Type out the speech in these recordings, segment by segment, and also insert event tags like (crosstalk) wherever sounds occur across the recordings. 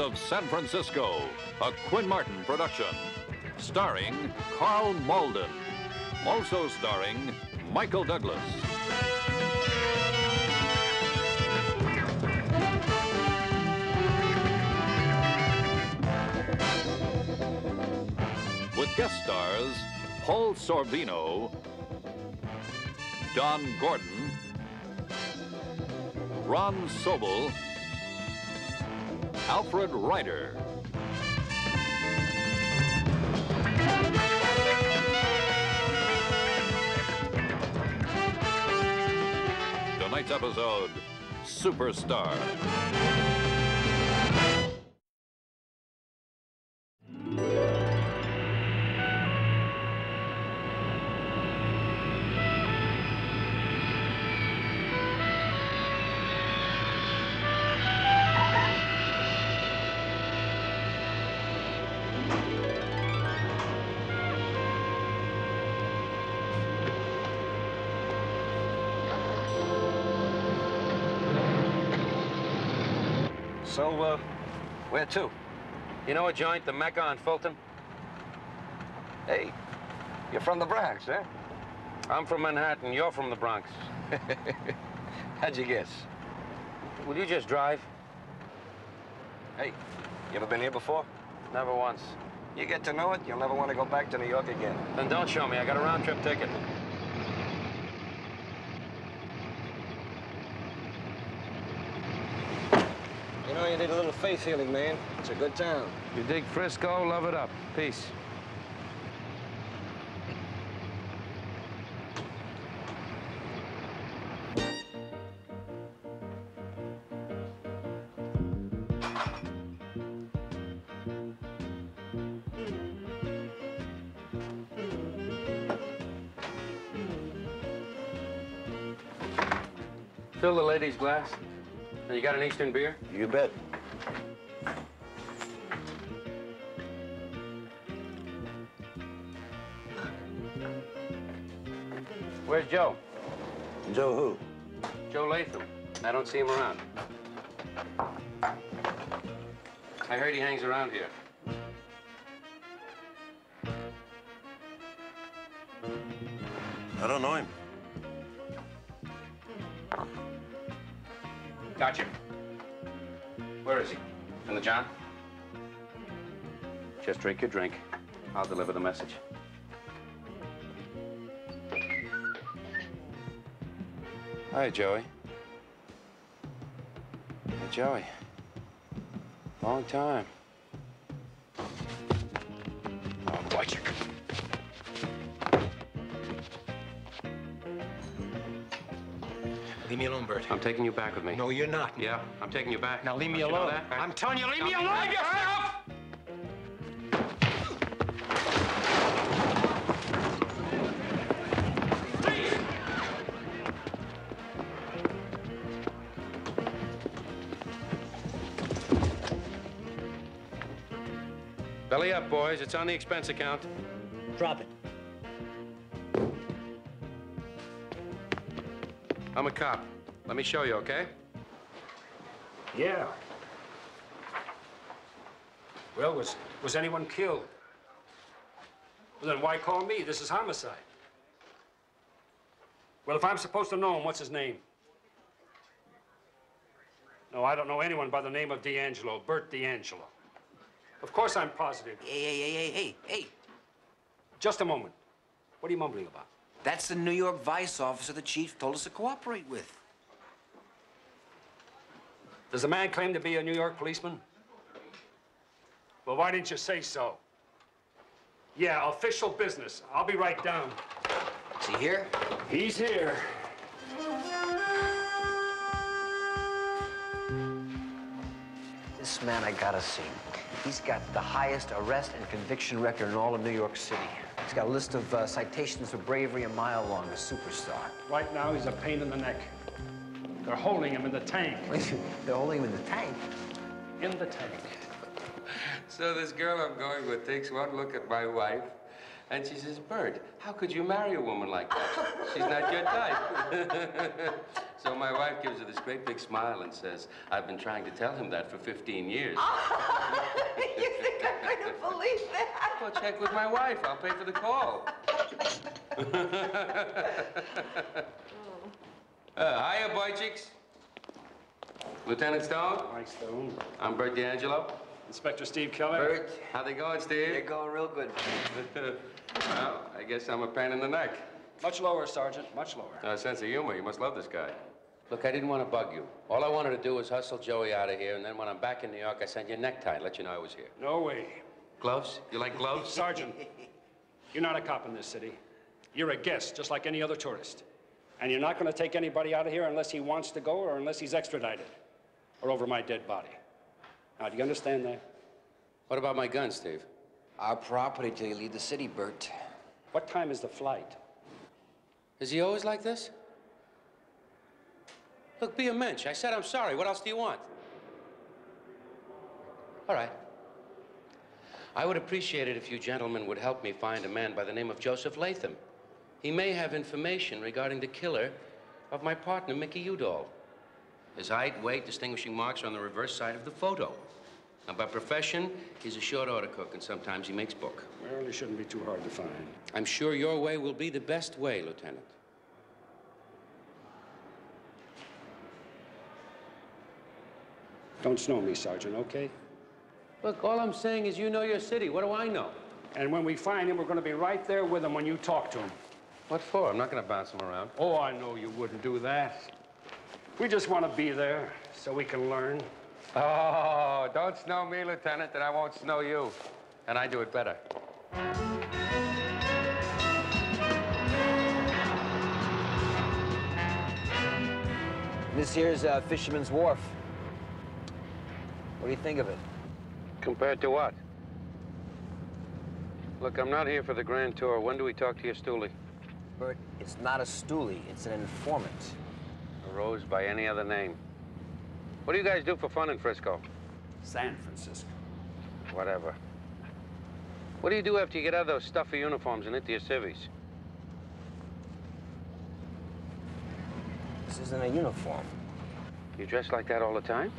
Of San Francisco, a Quinn Martin production. Starring Karl Malden. Also starring Michael Douglas. With guest stars Paul Sorvino, Don Gordon, Ron Sobel, Alfred Ryder. Tonight's episode, Superstar. So, uh, where to? You know a joint, the Mecca on Fulton? Hey, you're from the Bronx, huh? I'm from Manhattan. You're from the Bronx. (laughs) How'd you guess? Will you just drive? Hey, you ever been here before? Never once. You get to know it, you'll never want to go back to New York again. Then don't show me. I got a round trip ticket. Know, you need a little faith healing, man. It's a good town. You dig Frisco, love it up. Peace. Fill the lady's glass. And you got an Eastern beer? You bet. Where's Joe? Joe who? Joe Latham. I don't see him around. I heard he hangs around here. I don't know him. Gotcha. Where is he? In the John? Just drink your drink. I'll deliver the message. Hi, Joey. Hey, Joey. Long time. Oh, watch it. Leave me alone, Bert. I'm taking you back with me. No, you're not. Yeah, I'm taking you back. Now leave me Don't you know alone. that? I'm telling you, leave me Now, alone. behave yourself! Belly up, boys. It's on the expense account. Drop it. I'm a cop. Let me show you, okay? Yeah. Well, was, was anyone killed? Well, then why call me? This is homicide. Well, if I'm supposed to know him, what's his name? No, I don't know anyone by the name of D'Angelo, Bert D'Angelo. Of course I'm positive. Hey, hey, hey, hey, hey, hey. Just a moment. What are you mumbling about? That's the New York Vice officer the chief told us to cooperate with. Does the man claim to be a New York policeman? Well, why didn't you say so? Yeah, official business. I'll be right down. Is he here? He's here. This man I gotta see. He's got the highest arrest and conviction record in all of New York City. He's got a list of uh, citations for bravery a mile long, a superstar. Right now, he's a pain in the neck. They're holding him in the tank. (laughs) They're holding him in the tank. In the tank. So this girl I'm going with takes one look at my wife, And she says, Bert, how could you marry a woman like that? She's not your type. (laughs) so my wife gives her this great big smile and says, I've been trying to tell him that for 15 years. (laughs) you think I'm going to believe that? Well, check with my wife. I'll pay for the call. (laughs) uh, hiya, boy chicks. Lieutenant Stone, Mike Stone. I'm Bert D'Angelo. Inspector Steve Keller. Bert, How they going, Steve? they're going real good. (laughs) well, I guess I'm a pain in the neck. Much lower, Sergeant, much lower. Uh, sense of humor. You must love this guy. Look, I didn't want to bug you. All I wanted to do was hustle Joey out of here, and then when I'm back in New York, I send you a necktie and let you know I was here. No way. Gloves? You like gloves? Sergeant, you're not a cop in this city. You're a guest, just like any other tourist. And you're not going to take anybody out of here unless he wants to go or unless he's extradited or over my dead body. Now, do you understand that? What about my gun, Steve? Our property till you leave the city, Bert. What time is the flight? Is he always like this? Look, be a mensch. I said I'm sorry. What else do you want? All right. I would appreciate it if you gentlemen would help me find a man by the name of Joseph Latham. He may have information regarding the killer of my partner, Mickey Udall. His height, weight, distinguishing marks are on the reverse side of the photo. Now, by profession, he's a short order cook, and sometimes he makes book. Well, he shouldn't be too hard to find. I'm sure your way will be the best way, Lieutenant. Don't snow me, Sergeant, okay? Look, all I'm saying is you know your city. What do I know? And when we find him, we're going to be right there with him when you talk to him. What for? I'm not going to bounce him around. Oh, I know you wouldn't do that. We just want to be there so we can learn. Oh, don't snow me, Lieutenant, and I won't snow you. And I do it better. This here's uh, Fisherman's Wharf. What do you think of it? Compared to what? Look, I'm not here for the grand tour. When do we talk to your stoolie? Bert, it's not a stoolie, it's an informant. A rose by any other name. What do you guys do for fun in Frisco? San Francisco. Whatever. What do you do after you get out of those stuffy uniforms and into your civvies? This isn't a uniform. You dress like that all the time?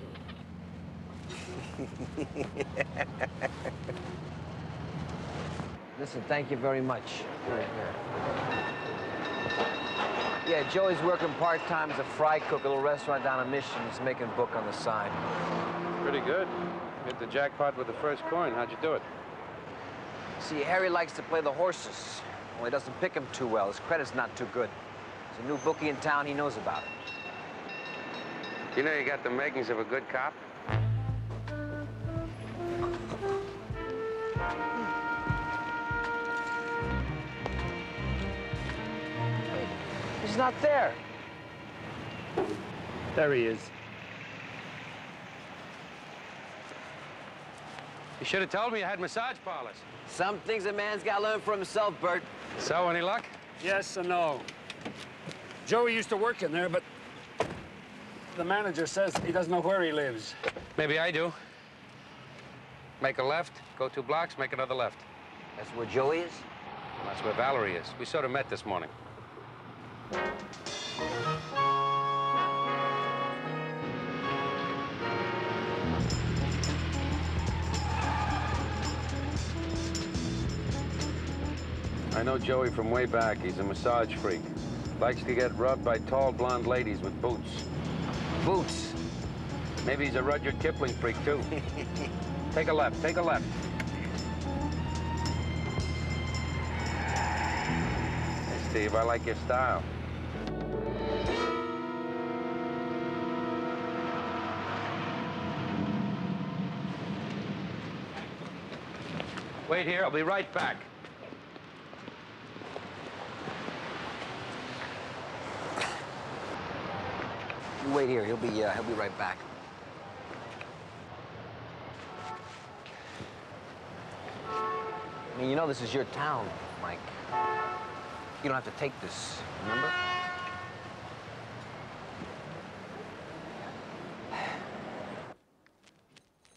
(laughs) Listen, thank you very much. Here, here. Yeah, Joey's working part-time as a fry cook at a little restaurant down in Mission. He's making book on the side. Pretty good. Hit the jackpot with the first coin. How'd you do it? See, Harry likes to play the horses. Well, he doesn't pick them too well. His credit's not too good. There's a new bookie in town. He knows about it. You know you got the makings of a good cop? He's not there. There he is. You should have told me you had massage parlors. Some things a man's got to learn for himself, Bert. So, any luck? Yes and no. Joey used to work in there, but the manager says he doesn't know where he lives. Maybe I do. Make a left, go two blocks, make another left. That's where Joey is? That's where Valerie is. We sort of met this morning. I know Joey from way back. He's a massage freak. Likes to get rubbed by tall blonde ladies with boots. Boots. Maybe he's a Rudyard Kipling freak, too. (laughs) take a left, take a left. Hey, Steve, I like your style. Wait here, I'll be right back. You wait here. He'll be, uh, he'll be right back. I mean, you know this is your town, Mike. You don't have to take this, remember?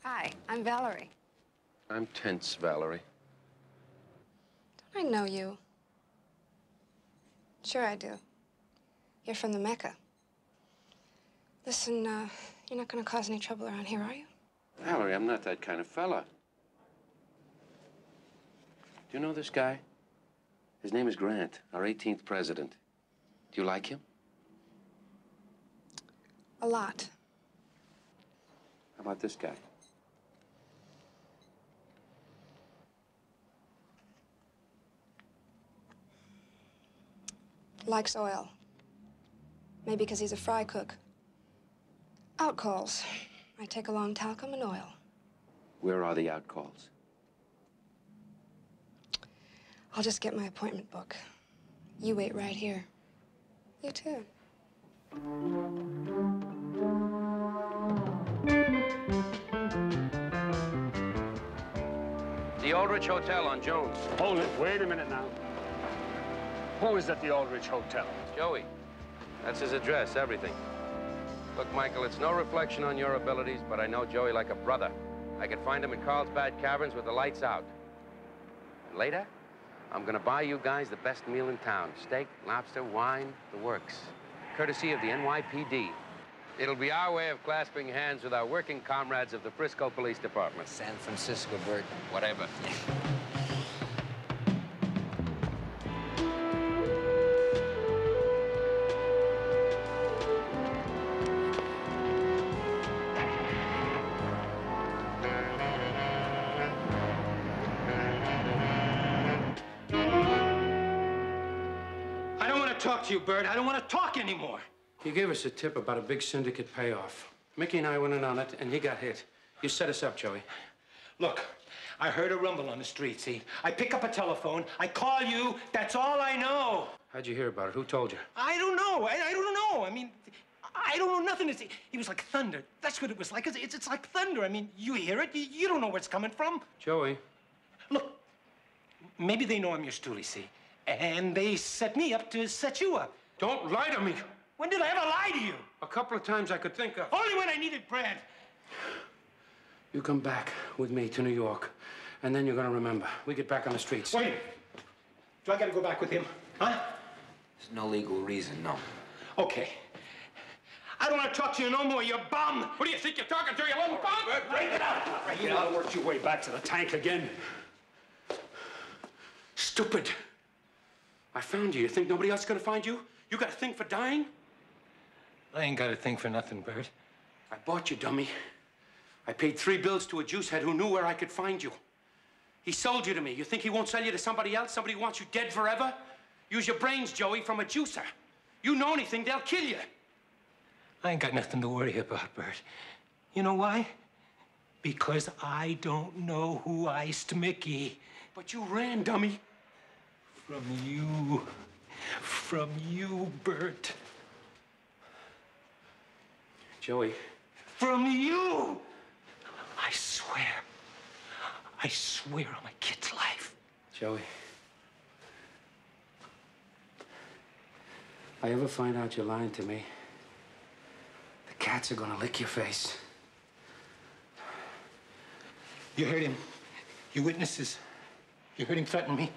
Hi, I'm Valerie. I'm tense, Valerie. Don't I know you. Sure, I do. You're from the Mecca. Listen, uh, you're not gonna cause any trouble around here, are you? Valerie, I'm not that kind of fella. Do you know this guy? His name is Grant, our 18th president. Do you like him? A lot. How about this guy? Likes oil. Maybe because he's a fry cook. Outcalls. I take along talcum and oil. Where are the outcalls? I'll just get my appointment book. You wait right here. You too. The Aldrich Hotel on Jones. Hold it. Wait a minute now. Who is at the Aldrich Hotel? Joey. That's his address, everything. Look, Michael, it's no reflection on your abilities, but I know Joey like a brother. I could find him in Carlsbad Caverns with the lights out. And later, I'm gonna buy you guys the best meal in town. Steak, lobster, wine, the works. Courtesy of the NYPD. It'll be our way of clasping hands with our working comrades of the Frisco Police Department. San Francisco, Bert. Whatever. Talk to you, Bert. I don't want to talk anymore. He gave us a tip about a big syndicate payoff. Mickey and I went in on it, and he got hit. You set us up, Joey. Look, I heard a rumble on the street, see? I pick up a telephone, I call you, that's all I know. How'd you hear about it? Who told you? I don't know. I, I don't know. I mean, I don't know nothing. It's, it was like thunder. That's what it was like. It's, it's, it's like thunder. I mean, you hear it, you, you don't know where it's coming from. Joey. Look, maybe they know I'm your stoolie, see? And they set me up to set you up. Don't lie to me. When did I ever lie to you? A couple of times I could think of. Only when I needed bread. You come back with me to New York, and then you're gonna remember. We get back on the streets. Wait. Do I gotta go back with him? Huh? There's no legal reason, no. Okay. I don't want to talk to you no more, you bum! What do you think you're talking to, you little bum? Break it up! Break You it up! want to work your way back to the tank again? Stupid. I found you. You think nobody else is gonna find you? You got a thing for dying? I ain't got a thing for nothing, Bert. I bought you, dummy. I paid three bills to a juice head who knew where I could find you. He sold you to me. You think he won't sell you to somebody else? Somebody who wants you dead forever? Use your brains, Joey, from a juicer. You know anything, they'll kill you. I ain't got nothing to worry about, Bert. You know why? Because I don't know who iced Mickey. But you ran, dummy. From you. From you, Bert. Joey, From you! I swear. I swear on my kid's life. Joey. If I ever find out you're lying to me, the cats are gonna lick your face. You heard him. You witnesses. You heard him threaten me.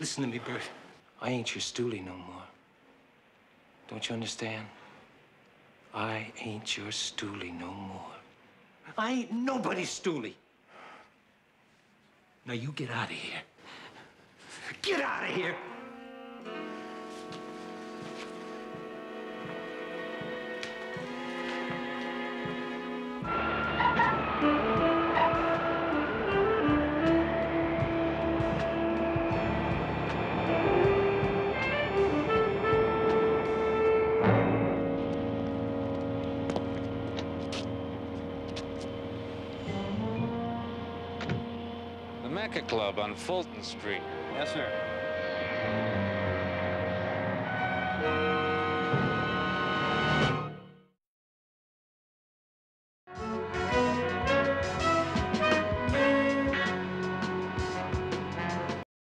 Listen to me, Bert. I ain't your stoolie no more. Don't you understand? I ain't your stoolie no more. I ain't nobody's stoolie. Now you get out of here. Get out of here! Mecca Club on Fulton Street. Yes, sir.